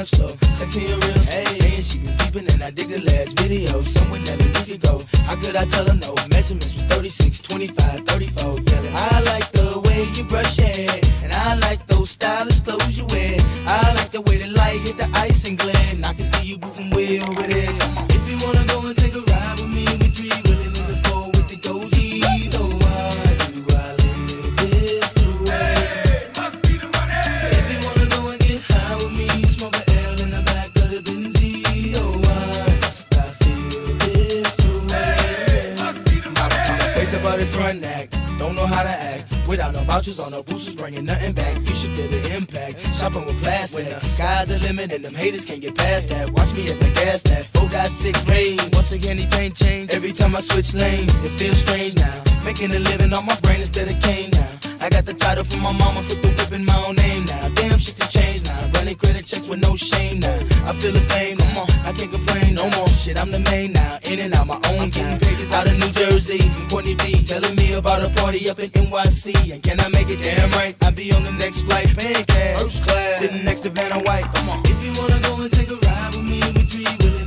dance floor. Sexy and real, hey. saying she been peeping and I dig the last video. Someone that a could go. How could I tell her no? Measurements was 36, 25, 34. Yelling, I like the way you brush your hair, and I like those stylish clothes you wear. I like the way the light hit the ice and. And I can see you moving way over there. Front don't know how to act. Without no vouchers or no boosters, bringing nothing back. You should feel the impact. Shopping with plastic. When the sky's the limit and them haters can't get past that. Watch me as I gas that. Four got six range. Once again, anything change. Every time I switch lanes, it feels strange now. Making a living on my brain instead of cane now. I got the title from my mama, put the whip in my own name now. Damn shit to change now. Running credit checks with no shame now. I feel the fame, no more. I can't complain no more. Shit, I'm the main now. In and out my own time. Pages out of New Jersey from Courtney B. Telling me about a party up in NYC. And can I make it damn right? I'll be on the next flight, paying cash. First class. Sitting next to Vanna White. Come on. If you wanna go and take a ride with me, we three willing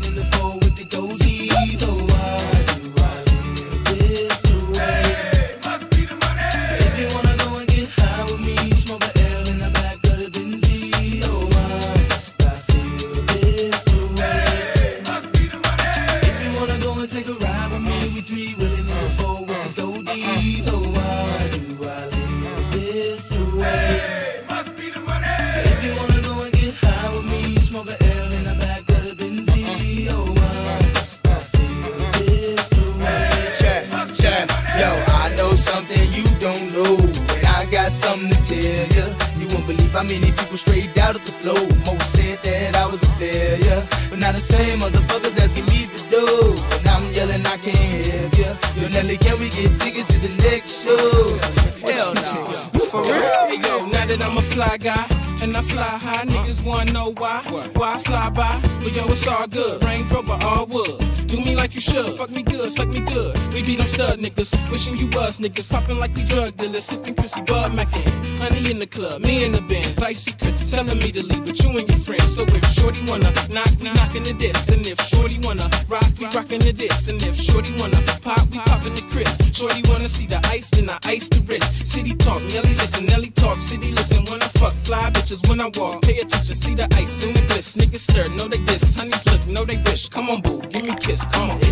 something to tell you. You won't believe how many people straight out of the flow. Most said that I was a failure, but now the same motherfuckers asking me for dough. And I'm yelling, I can't help you. Yo, Nelly, can we get tickets to the next show? Hell no. For real? Hey, yo, now that I'm a fly guy. And I fly high, niggas wanna know why. Why I fly by? But yo, it's all good. Range Rover, all wood. Do me like you should. Fuck me good, suck me good. We be them stud niggas. Wishing you was niggas. Popping like we drug dealers. Sipping Chrissy Bud Mackin. Honey in the club, me in the Benz. Icy Chris telling me to leave with you and your friends. So if Shorty wanna knock, we knockin' the diss. And if Shorty wanna rock, we rockin' the diss. And if Shorty wanna pop, we poppin' the Chris. Shorty wanna see the ice, then I ice the wrist. City talk, Nelly listen, Nelly talk, city listen. Fuck, fly bitches when I walk. Pay attention, see the ice in the bliss. Niggas stir, know they diss. Honeys look, know they wish. Come on, boo, give me kiss, come on.